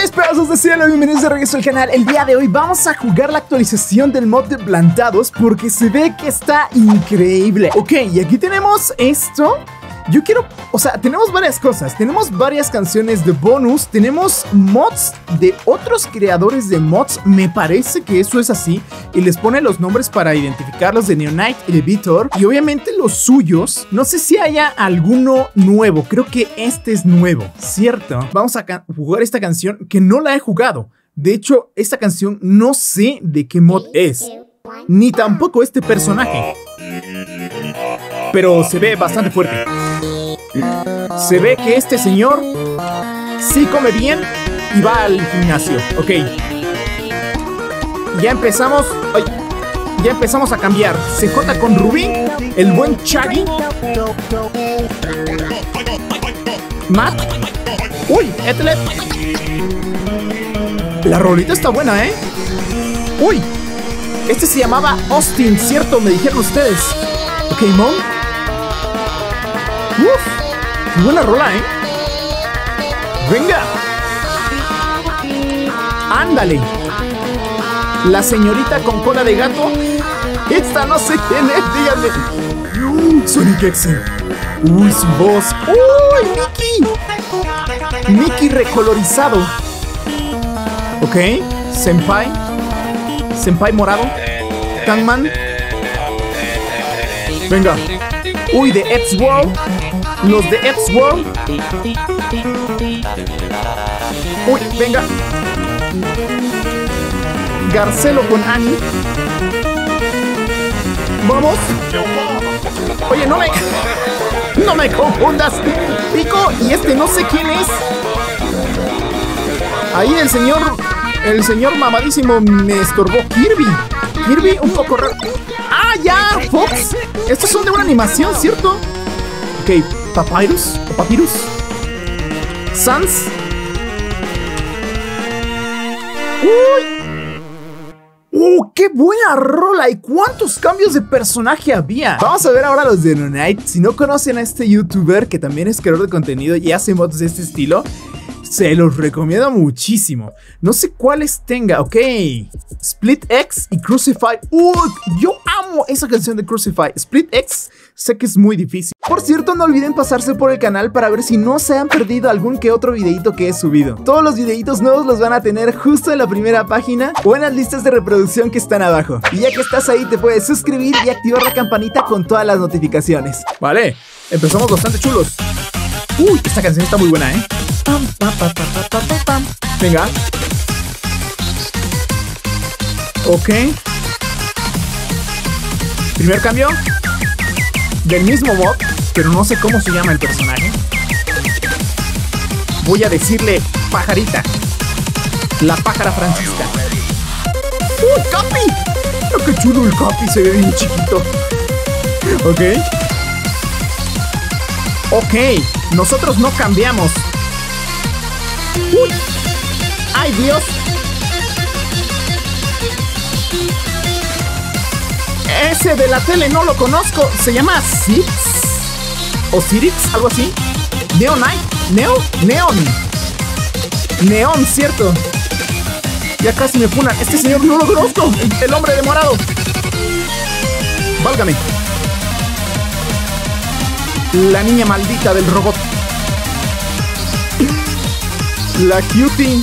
Mis pedazos de cielo, bienvenidos de regreso al canal. El día de hoy vamos a jugar la actualización del mod de plantados porque se ve que está increíble. Ok, y aquí tenemos esto. Yo quiero, o sea, tenemos varias cosas. Tenemos varias canciones de bonus. Tenemos mods de otros creadores de mods. Me parece que eso es así. Y les pone los nombres para identificarlos de Neonite y de Vitor. Y obviamente los suyos. No sé si haya alguno nuevo. Creo que este es nuevo, ¿cierto? Vamos a jugar esta canción que no la he jugado. De hecho, esta canción no sé de qué mod es. Ni tampoco este personaje. Pero se ve bastante fuerte. Se ve que este señor sí come bien y va al gimnasio. Ok. Ya empezamos. ya empezamos a cambiar. CJ con Rubí. El buen Chaggy. Matt. Uy, Etlet. La rolita está buena, ¿eh? Uy. Este se llamaba Austin, ¿cierto? Me dijeron ustedes. Ok, Mom. Uf, buena rola, ¿eh? Venga. Ándale. La señorita con cola de gato. Esta no sé quién es, díganme. Sonic Excel. Uy, su voz. Uy, Mickey. Mickey recolorizado. Ok. Senpai. Senpai morado. Tangman. Venga. Uy, de X World. Los de X World. Uy, venga. Garcelo con Annie. Vamos. Oye, no me. No me confundas. Pico y este no sé quién es. Ahí el señor. El señor mamadísimo me estorbó. Kirby. Kirby un poco raro. ¡Ah, ya! ¡Fox! Estos son de una animación, ¿cierto? Ok, Papyrus o Papyrus. Sans. ¡Uy! ¡Uh, qué buena rola! ¿Y cuántos cambios de personaje había? Vamos a ver ahora los de Nonite. Si no conocen a este youtuber que también es creador de contenido y hace mods de este estilo, se los recomiendo muchísimo. No sé cuáles tenga, ok. Split X y Crucify. ¡Uy! Yo amo esa canción de Crucify. Split X sé que es muy difícil. Por cierto, no olviden pasarse por el canal para ver si no se han perdido algún que otro videito que he subido. Todos los videitos nuevos los van a tener justo en la primera página o en las listas de reproducción que están abajo. Y ya que estás ahí, te puedes suscribir y activar la campanita con todas las notificaciones. Vale, empezamos bastante chulos. Uy, esta canción está muy buena, ¿eh? Venga. Ok. Primer cambio. Del mismo bot, pero no sé cómo se llama el personaje. Voy a decirle pajarita. La pájara Francisca. ¡Uy, Capi! ¡Oh, ¡Qué chulo el Capi! Se ve bien chiquito. Ok. Ok, nosotros no cambiamos. Uy. ¡Ay, Dios! Ese de la tele no lo conozco. Se llama Six o Sirix, algo así. Neonite, Neo, Neon. Neon, cierto. Ya casi me funan. Este señor no lo conozco. El hombre de morado. Válgame. La niña maldita del robot. La cutie.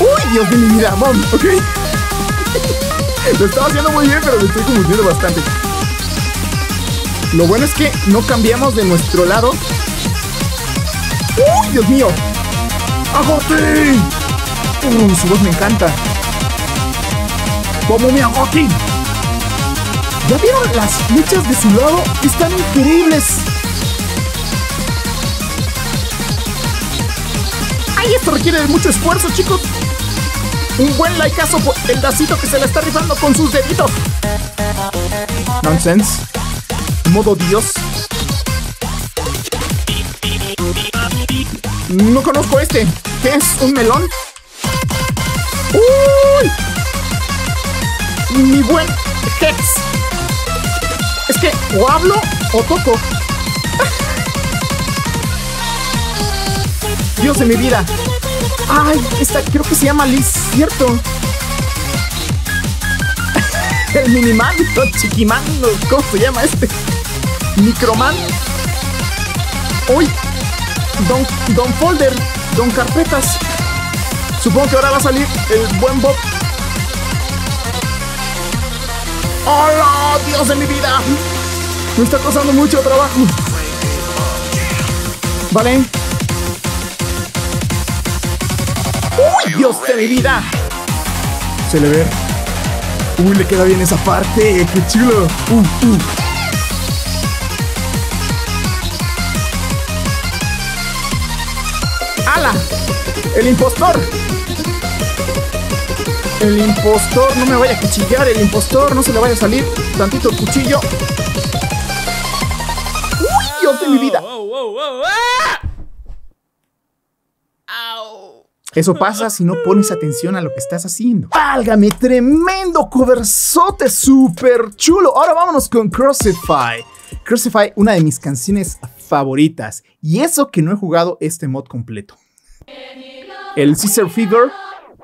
Uy, Dios de mi vida, mom, ok. Lo estaba haciendo muy bien, pero me estoy confundiendo bastante. Lo bueno es que no cambiamos de nuestro lado. ¡Uy, Dios mío! ¡Agote! Uh, su voz me encanta. ¡Como mi agote! ¿Ya vieron las flechas de su lado? ¡Están increíbles! ¡Ay, esto requiere de mucho esfuerzo, chicos! Un buen likeazo por el dacito que se le está rifando con sus deditos. Nonsense. Modo Dios. No conozco este. ¿Qué es? ¿Un melón? ¡Uy! Mi buen Hex. Es que o hablo o toco. Dios de mi vida. Ay, esta creo que se llama Liz, ¿cierto? El Miniman, Chiquiman, ¿cómo se llama este? Microman. Uy, Don, Don Folder, Don Carpetas. Supongo que ahora va a salir el buen Bob. ¡Hola! ¡Dios de mi vida! Me está costando mucho trabajo. Vale. ¡Uy, Dios de mi vida! Se le ve. Uy, le queda bien esa parte. ¡Qué chulo! Uh, uh. ¡Hala! ¡El impostor! El impostor, no me vaya a cuchillar, el impostor, no se le vaya a salir tantito el cuchillo. ¡Uy, Dios de mi vida! Eso pasa si no pones atención a lo que estás haciendo. ¡Válgame! Tremendo coversote, súper chulo. Ahora vámonos con Crucify. Crucify, una de mis canciones favoritas. Y eso que no he jugado este mod completo. El Caesar Fever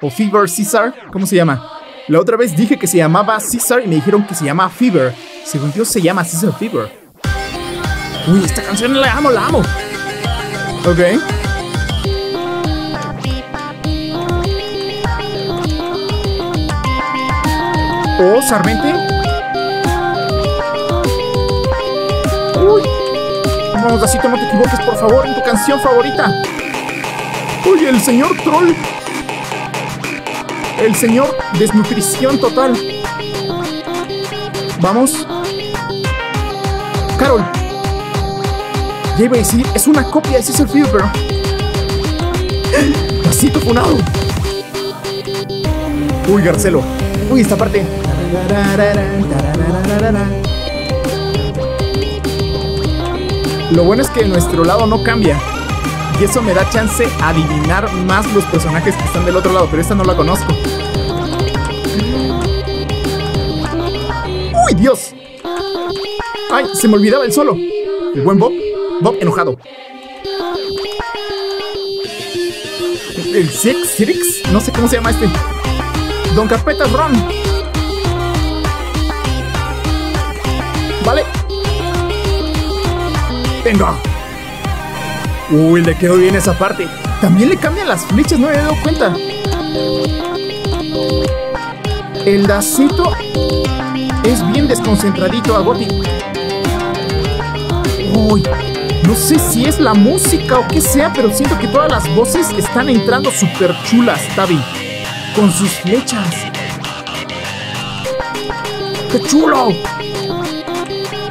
o Fever Caesar, ¿cómo se llama? La otra vez dije que se llamaba Caesar y me dijeron que se llama Fever. Según Dios se llama Caesar Fever. Uy, esta canción la amo, la amo. Ok. Oh, Sarmente. Uy. Vamos, Dacito, no te equivoques, por favor, en tu canción favorita. Uy, el señor troll. El señor desnutrición total. Vamos. Carol. Ya iba a decir, es una copia de Cecil Fever. Pasito funado. Uy, Garcelo. Uy, esta parte. Lo bueno es que nuestro lado no cambia. Y eso me da chance a adivinar más los personajes que están del otro lado, pero esta no la conozco. ¡Uy, Dios! ¡Ay, se me olvidaba el solo! El buen Bob. Bob enojado. El Six, Six, no sé cómo se llama este. Don Carpetas Ron. Vale. Venga. Uy, le quedó bien esa parte. También le cambian las flechas, no me he dado cuenta. El dacito es bien desconcentradito a Gotti. Uy, no sé si es la música o qué sea, pero siento que todas las voces están entrando súper chulas, Tavi. Con sus flechas. ¡Qué chulo!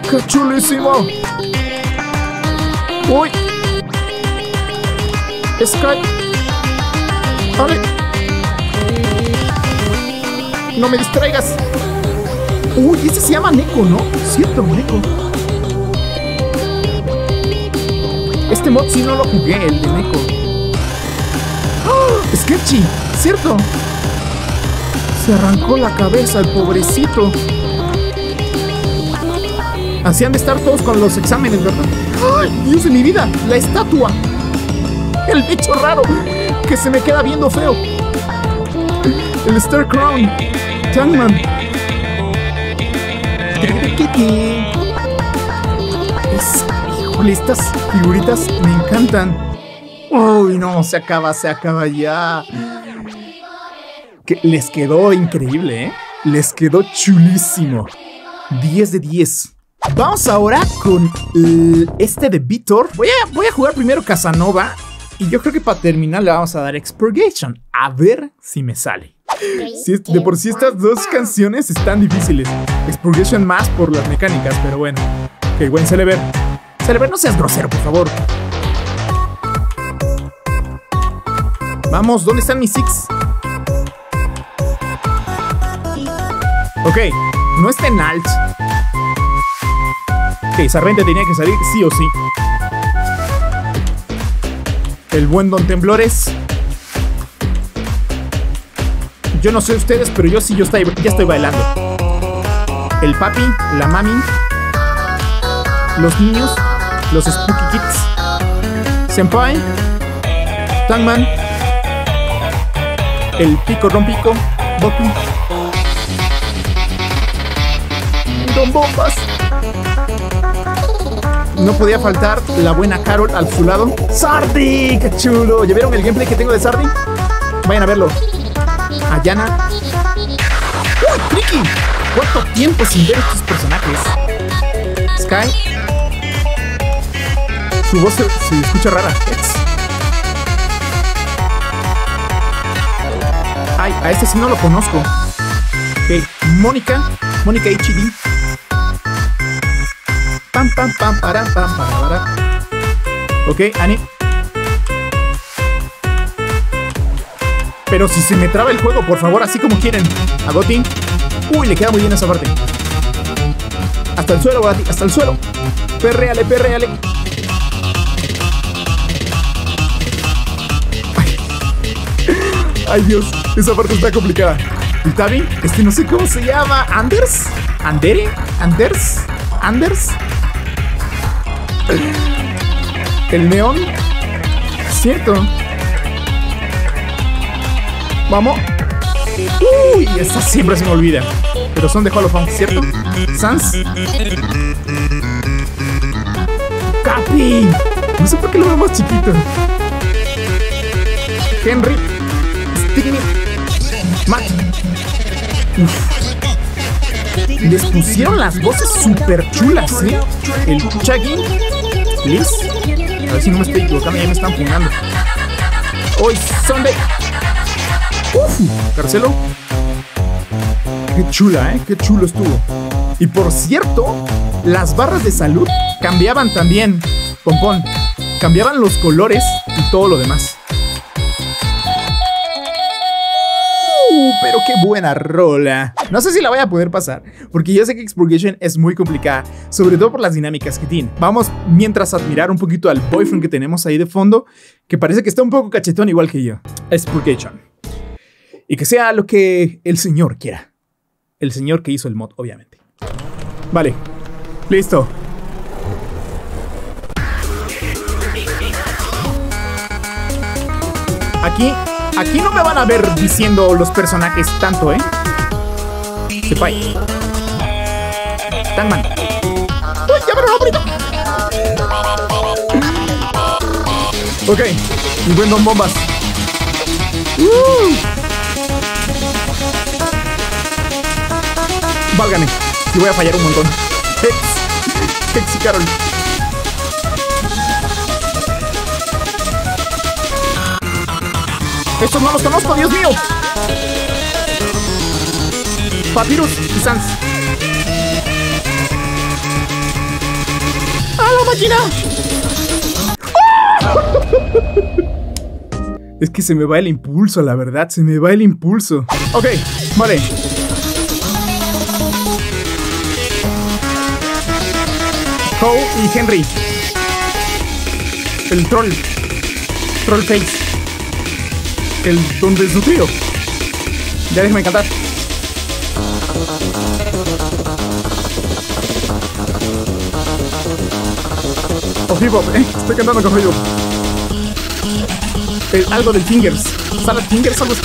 ¡Qué chulísimo! ¡Uy! Sky. ¡Ale! ¡No me distraigas! Uy, ese se llama Neko, ¿no? Cierto, Neko. Este mod sí no lo jugué, el de Neko. ¡Oh! ¡Sketchy! ¡Cierto! Se arrancó la cabeza el pobrecito. Así han de estar todos con los exámenes, ¿verdad? ¡Ay, Dios de mi vida! ¡La estatua! El bicho raro que se me queda viendo feo. El Star Crown. Tankman. Es, híjole, estas figuritas me encantan. Uy, no, se acaba, se acaba ya. Les quedó increíble, ¿eh? Les quedó chulísimo. 10 de 10. Vamos ahora con este de Vitor. Voy a, voy a jugar primero Casanova. Y yo creo que para terminar le vamos a dar Expurgation. A ver si me sale. De por sí estas dos canciones están difíciles. Expurgation más por las mecánicas, pero bueno. Ok, buen Celeber. Celeber, no seas grosero, por favor. Vamos, ¿dónde están mis six? Ok, no está en alt. Ok, Sarvente tenía que salir sí o sí. El buen Don Temblores. Yo no sé ustedes, pero yo sí, yo estoy, ya estoy bailando. El papi, la mami, los niños, los Spooky Kids, Senpai, Tangman. El pico rompico. Boku. Don Bombas. No podía faltar la buena Carol al su lado. ¡Sardi! ¡Qué chulo! ¿Ya vieron el gameplay que tengo de Sardi? Vayan a verlo. Ayana. ¡Uy, Triki! ¿Cuánto tiempo sin ver estos personajes? Sky. Su voz se, escucha rara. Ay, a este sí no lo conozco. Ok, Mónica. Mónica HD. Pam, pam, para, para, para. Ok, Ani. Pero si se me traba el juego, por favor, así como quieren. A Gotti. Uy, le queda muy bien esa parte. Hasta el suelo, Gotti, hasta el suelo. Perreale, perreale. Ay. Ay, Dios, esa parte está complicada. ¿Y Tavi? Este no sé cómo se llama. ¿Anders? ¿Andere? ¿Anders? ¿Anders? El neón. Cierto. Vamos. Uy, esta siempre se me olvida. Pero son de Hollow Funk, ¿cierto? Sans. Capi. No sé por qué lo veo más chiquito. Henry. Stigney. Matt. Les pusieron las voces súper chulas, ¿eh? El Chaggy. A ver si no me estoy equivocando, ya me están fumando. Hoy, Sunday. Uf, Carcelo. Qué chula, ¿eh? Qué chulo estuvo. Y por cierto, las barras de salud cambiaban también. Pompón. Cambiaban los colores y todo lo demás. Uh, pero qué buena rola. No sé si la voy a poder pasar, porque yo sé que Expurgation es muy complicada, sobre todo por las dinámicas que tiene. Vamos mientras admirar un poquito al boyfriend que tenemos ahí de fondo, que parece que está un poco cachetón igual que yo. Expurgation. Y que sea lo que el señor quiera. El señor que hizo el mod, obviamente. Vale. Listo. Aquí, aquí no me van a ver diciendo los personajes tanto, ¿eh? Sepai. Tangman. ¡Uy, ya me lo bonito! Ok, y buen Don Bombas. Uh. Válgame, si voy a fallar un montón. Hex, Hex y Carol. Estos no los conozco, Dios mío. Papyrus y Sans. ¡A la máquina! Es que se me va el impulso, la verdad, se me va el impulso. Ok, vale. Howe y Henry. El troll. Troll face. El don desnutrido. Ya déjame cantar. Oh, hip hop, eh. Estoy cantando con hip. El, algo del Fingers. Salad Fingers, algo así.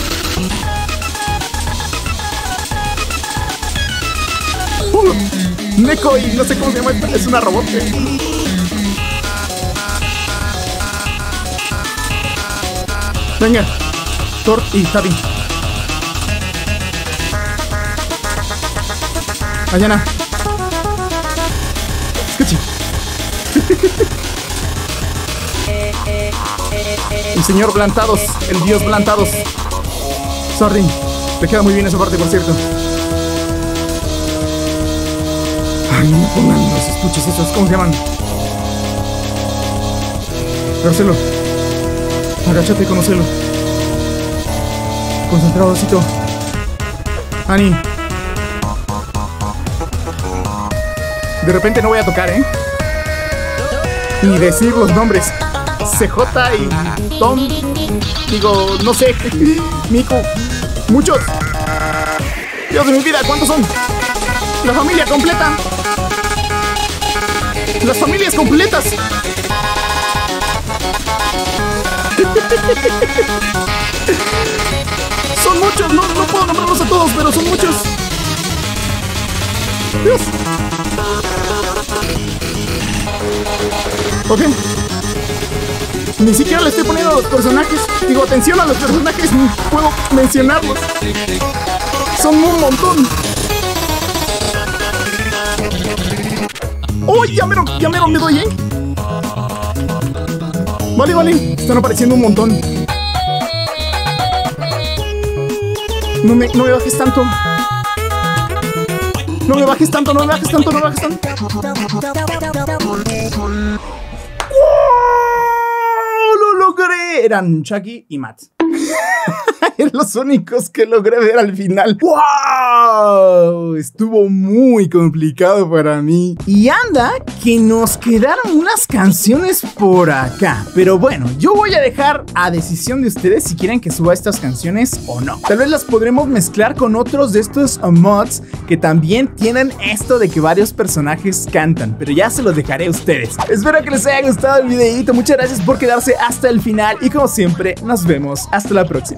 Uh, Neko y no sé cómo se llama. Es una robot. eh. Venga. Thor y Tabi. Mañana. Escuche. El señor Blantados, el dios Blantados. Sorry, te queda muy bien esa parte, por cierto. Ay, no pongan los estuches esos, ¿cómo se llaman? Marcelo, agáchate y conocelo. Concentrado, Cito. Ani. De repente no voy a tocar, ¿eh? Ni decir los nombres. CJ y Tom. Digo, no sé. Miku. Muchos. Dios de mi vida, ¿cuántos son? La familia completa. Las familias completas. Son muchos, no, no puedo nombrarlos a todos, pero son muchos. Dios. Ok. Ni siquiera le estoy poniendo los personajes. Digo, atención a los personajes, ni puedo mencionarlos. Son un montón. ¡Oh! Ya me, ya me, me doy, ¿eh? Vale, vale. Están apareciendo un montón. No me, no me bajes tanto. No me bajes tanto, no me bajes tanto, no me bajes tanto. ¡Wow! ¡Lo logré! Eran Chucky y Matt. Los únicos que logré ver al final. ¡Wow! Estuvo muy complicado para mí. Y anda, que nos quedaron unas canciones por acá. Pero bueno, yo voy a dejar a decisión de ustedes si quieren que suba estas canciones o no. Tal vez las podremos mezclar con otros de estos mods que también tienen esto de que varios personajes cantan. Pero ya se los dejaré a ustedes. Espero que les haya gustado el videito. Muchas gracias por quedarse hasta el final. Y como siempre, nos vemos hasta la próxima.